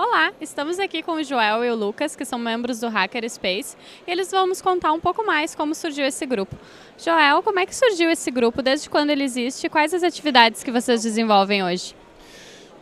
Olá, estamos aqui com o Joel e o Lucas, que são membros do Hacker Space, e eles vão nos contar um pouco mais como surgiu esse grupo. Joel, como é que surgiu esse grupo, desde quando ele existe quais as atividades que vocês desenvolvem hoje?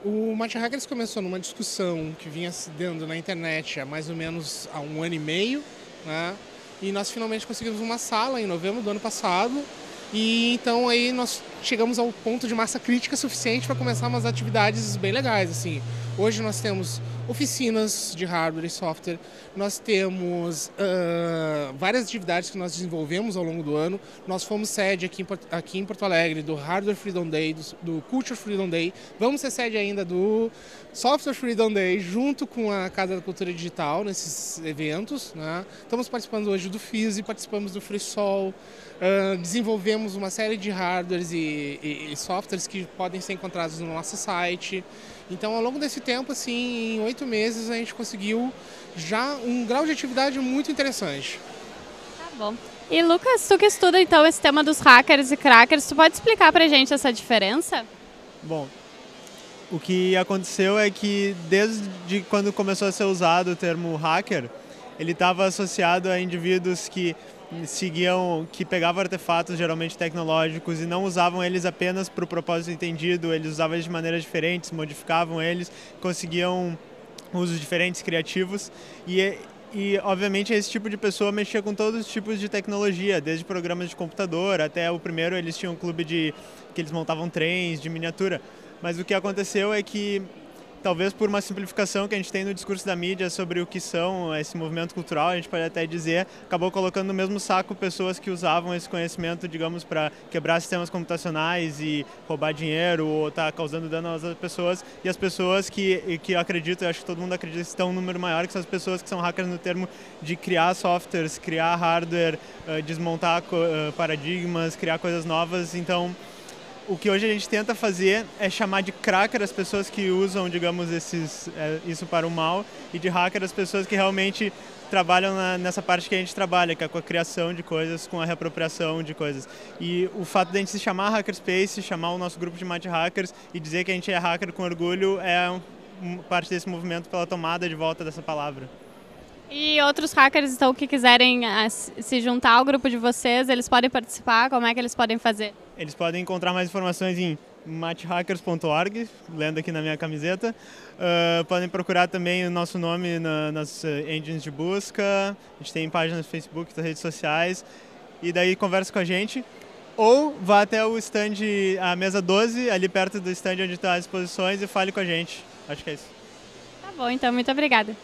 O Mate Hackers começou numa discussão que vinha se dando na internet há mais ou menos há um ano e meio, né? e nós finalmente conseguimos uma sala em novembro do ano passado, e então aí nós chegamos ao ponto de massa crítica suficiente para começar umas atividades bem legais, assim. Hoje nós temos oficinas de hardware e software, nós temos uh, várias atividades que nós desenvolvemos ao longo do ano. Nós fomos sede aqui em, aqui em Porto Alegre do Hardware Freedom Day, do, do Culture Freedom Day. Vamos ser sede ainda do Software Freedom Day, junto com a Casa da Cultura Digital, nesses eventos. Né? Estamos participando hoje do FISE, participamos do FreeSol, uh, desenvolvemos uma série de hardwares e, e, e softwares que podem ser encontrados no nosso site. Então, ao longo desse tempo, assim, em oito meses, a gente conseguiu já um grau de atividade muito interessante. Tá bom. E Lucas, tu que estuda então esse tema dos hackers e crackers, tu pode explicar pra gente essa diferença? Bom, o que aconteceu é que desde quando começou a ser usado o termo hacker, ele estava associado a indivíduos que seguiam, que pegavam artefatos geralmente tecnológicos e não usavam eles apenas para o propósito entendido, eles usavam eles de maneiras diferentes, modificavam eles, conseguiam usos diferentes, criativos e e obviamente esse tipo de pessoa mexia com todos os tipos de tecnologia, desde programas de computador até o primeiro eles tinham um clube de que eles montavam trens de miniatura. Mas o que aconteceu é que talvez por uma simplificação que a gente tem no discurso da mídia sobre o que são esse movimento cultural, a gente pode até dizer, acabou colocando no mesmo saco pessoas que usavam esse conhecimento, digamos, para quebrar sistemas computacionais e roubar dinheiro ou estar tá causando dano às pessoas, e as pessoas que, que eu acredito, eu acho que todo mundo acredita estão um número maior, que são as pessoas que são hackers no termo de criar softwares, criar hardware, uh, desmontar uh, paradigmas, criar coisas novas, então o que hoje a gente tenta fazer é chamar de cracker as pessoas que usam, digamos, esses, é, isso para o mal e de hacker as pessoas que realmente trabalham na, nessa parte que a gente trabalha, que é com a criação de coisas, com a reapropriação de coisas. E o fato de a gente se chamar Hackerspace, chamar o nosso grupo de Mate Hackers e dizer que a gente é hacker com orgulho é parte desse movimento pela tomada de volta dessa palavra. E outros hackers então que quiserem uh, se juntar ao grupo de vocês, eles podem participar? Como é que eles podem fazer? Eles podem encontrar mais informações em mathackers.org, lendo aqui na minha camiseta. Uh, podem procurar também o nosso nome na, nas engines de busca. A gente tem páginas no Facebook, nas redes sociais. E daí conversa com a gente. Ou vá até o stand, a mesa 12, ali perto do stand onde estão as exposições e fale com a gente. Acho que é isso. Tá bom, então muito obrigada.